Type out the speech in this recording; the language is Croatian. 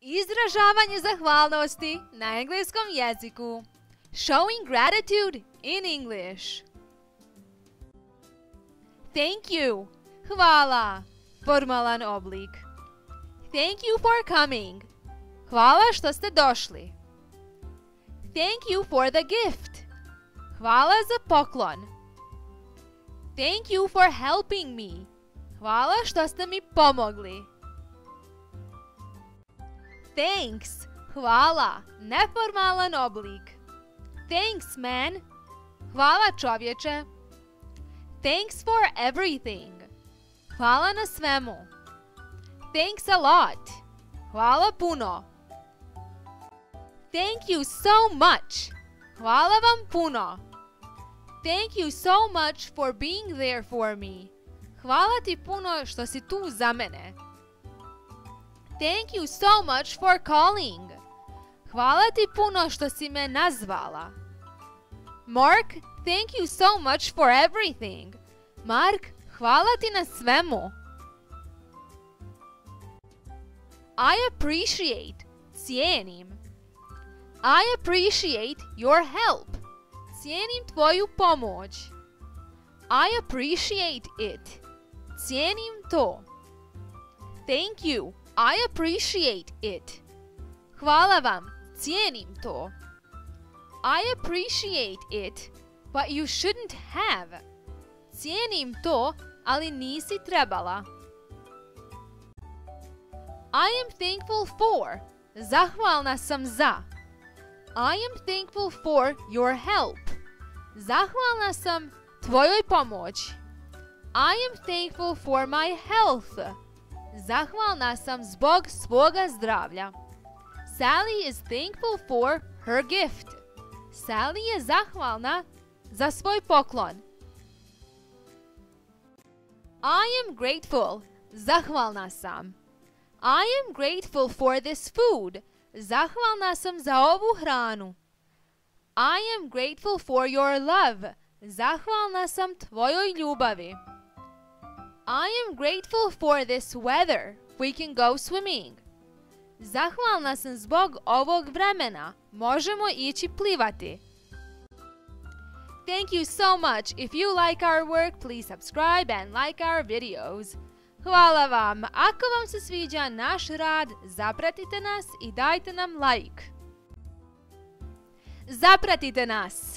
Izražavanje zahvalnosti na engleskom jeziku. Showing gratitude in English. Thank you. Hvala. Formalan oblik. Thank you for coming. Hvala što ste došli. Thank you for the gift. Hvala za poklon. Thank you for helping me. Hvala što ste mi pomogli. Thanks. Hvala. Neformalan oblik. Thanks, man. Hvala čovječe. Thanks for everything. Hvala na svemu. Thanks a lot. Hvala puno. Thank you so much. Hvala vam puno. Thank you so much for being there for me. Hvala ti puno što si tu za mene. Thank you so much for calling. Hvala ti puno što si me nazvala. Mark, thank you so much for everything. Mark, hvala ti na svemu. I appreciate, cijenim. I appreciate your help. Cijenim tvoju pomoć. I appreciate it. Cijenim to. Thank you. I appreciate it. Hvala vam. Cijenim to. I appreciate it, but you shouldn't have. Cijenim to, ali nisi trebala. I am thankful for. Zahvalna sam za. I am thankful for your help. Zahvalna sam tvojoj pomoći. I am thankful for my health. Zahvalna sam zbog svoga zdravlja. Sally is thankful for her gift. Sally je zahvalna za svoj poklon. I am grateful. Zahvalna sam. I am grateful for this food. Zahvalna sam za ovu hranu. I am grateful for your love. Zahvalna sam tvojoj ljubavi. I am grateful for this weather. We can go swimming. Zahvalna sam zbog ovog vremena. Možemo ići plivati. Thank you so much. If you like our work, please subscribe and like our videos. Hvala vam. Ako vam se sviđa naš rad, zapratite nas i dajte nam like. Zapratite nas.